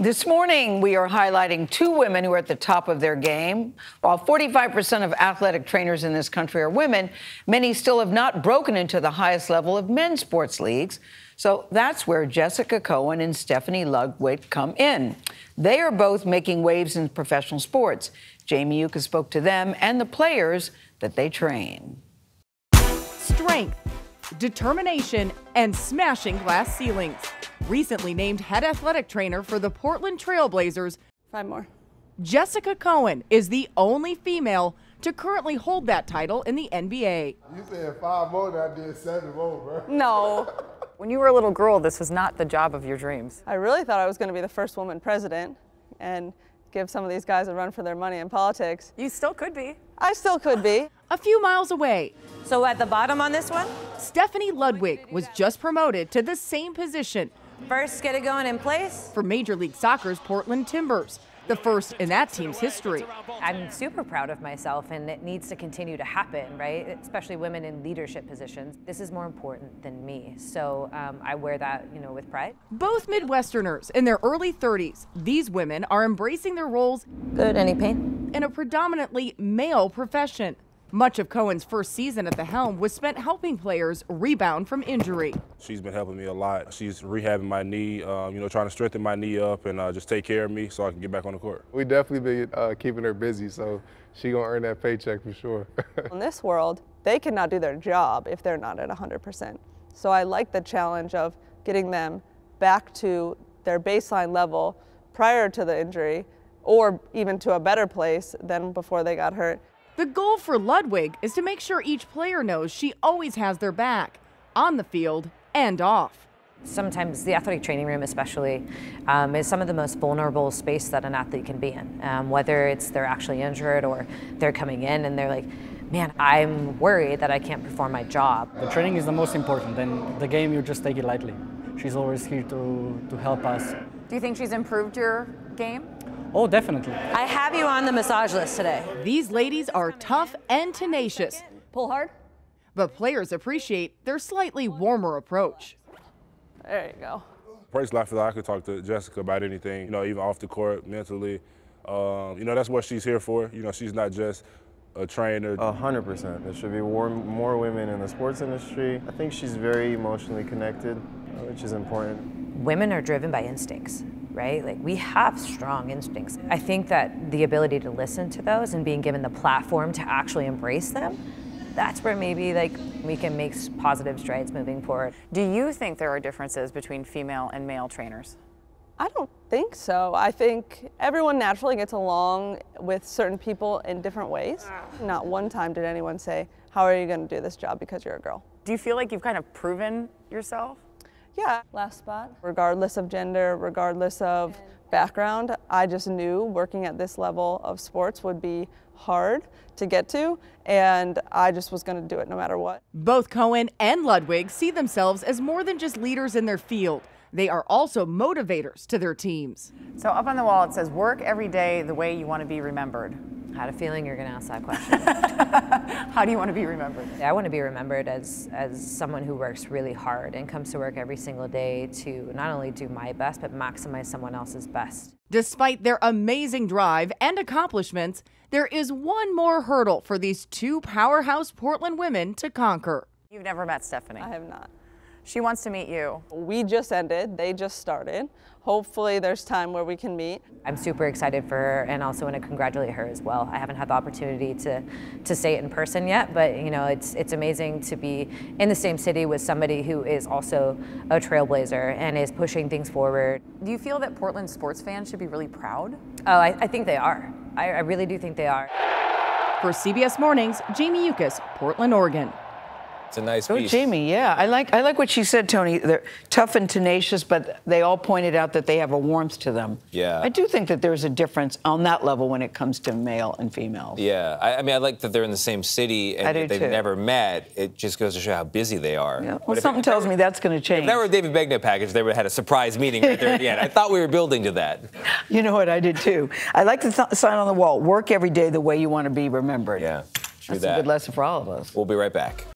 This morning, we are highlighting two women who are at the top of their game. While 45% of athletic trainers in this country are women, many still have not broken into the highest level of men's sports leagues. So that's where Jessica Cohen and Stephanie Ludwig come in. They are both making waves in professional sports. Jamie Yuccas spoke to them and the players that they train. Strength, determination, and smashing glass ceilings recently named head athletic trainer for the Portland Trail Blazers. Five more. Jessica Cohen is the only female to currently hold that title in the NBA. You said five more, I did seven more, bro. No. when you were a little girl, this was not the job of your dreams. I really thought I was going to be the first woman president and give some of these guys a run for their money in politics. You still could be. I still could be. A few miles away. So at the bottom on this one? Stephanie Ludwig was just promoted to the same position First, get it going in place. For Major League Soccer's Portland Timbers, the first in that team's history. I'm super proud of myself, and it needs to continue to happen, right? Especially women in leadership positions. This is more important than me, so um, I wear that, you know, with pride. Both Midwesterners in their early 30s, these women are embracing their roles. Good. Any pain? In a predominantly male profession. Much of Cohen's first season at the helm was spent helping players rebound from injury. She's been helping me a lot. She's rehabbing my knee, um, you know, trying to strengthen my knee up and uh, just take care of me so I can get back on the court. We definitely been uh, keeping her busy, so she gonna earn that paycheck for sure. In this world, they cannot do their job if they're not at 100%. So I like the challenge of getting them back to their baseline level prior to the injury or even to a better place than before they got hurt. The goal for Ludwig is to make sure each player knows she always has their back, on the field and off. Sometimes the athletic training room, especially, um, is some of the most vulnerable space that an athlete can be in. Um, whether it's they're actually injured or they're coming in and they're like, man, I'm worried that I can't perform my job. The training is the most important, and the game you just take it lightly. She's always here to, to help us. Do you think she's improved your game? Oh, definitely. I have you on the massage list today. These ladies are tough and tenacious. Pull hard. But players appreciate their slightly warmer approach. There you go. Praise life that I could talk to Jessica about anything, you know, even off the court, mentally. Um, you know, that's what she's here for. You know, she's not just a trainer. A hundred percent. There should be more, more women in the sports industry. I think she's very emotionally connected, which is important. Women are driven by instincts right? Like we have strong instincts. I think that the ability to listen to those and being given the platform to actually embrace them, that's where maybe like we can make positive strides moving forward. Do you think there are differences between female and male trainers? I don't think so. I think everyone naturally gets along with certain people in different ways. Not one time did anyone say, how are you going to do this job because you're a girl? Do you feel like you've kind of proven yourself? Yeah, last spot. Regardless of gender, regardless of background, I just knew working at this level of sports would be hard to get to, and I just was going to do it no matter what. Both Cohen and Ludwig see themselves as more than just leaders in their field. They are also motivators to their teams. So up on the wall it says, work every day the way you want to be remembered. I had a feeling you're going to ask that question. How do you want to be remembered? I want to be remembered as, as someone who works really hard and comes to work every single day to not only do my best, but maximize someone else's best. Despite their amazing drive and accomplishments, there is one more hurdle for these two powerhouse Portland women to conquer. You've never met Stephanie. I have not. She wants to meet you. We just ended, they just started. Hopefully there's time where we can meet. I'm super excited for her and also want to congratulate her as well. I haven't had the opportunity to, to say it in person yet, but you know, it's, it's amazing to be in the same city with somebody who is also a trailblazer and is pushing things forward. Do you feel that Portland sports fans should be really proud? Oh, I, I think they are. I, I really do think they are. For CBS Mornings, Jamie Yuccas, Portland, Oregon. It's a nice oh, piece. Jamie, yeah. I like I like what she said, Tony. They're tough and tenacious, but they all pointed out that they have a warmth to them. Yeah. I do think that there's a difference on that level when it comes to male and females. Yeah. I, I mean, I like that they're in the same city and they've too. never met. It just goes to show how busy they are. Yeah. Well, something tells me that's going to change. If that were a David Begnaud package, they would have had a surprise meeting right there at the end. I thought we were building to that. You know what? I did too. I like the th- sign on the wall work every day the way you want to be remembered. Yeah. True That's that. a good lesson for all of us. We'll be right back.